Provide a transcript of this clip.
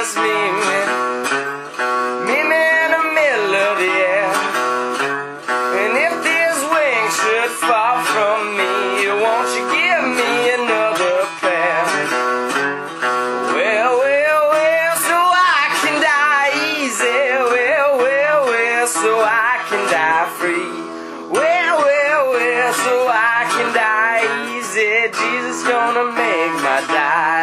me me in the middle of the air. And if these wings should fall from me, won't you give me another pair? Well, well, well, so I can die easy. Well, well, well, so I can die free. Well, well, well, so I can die easy. Jesus gonna make my die.